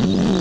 Yeah.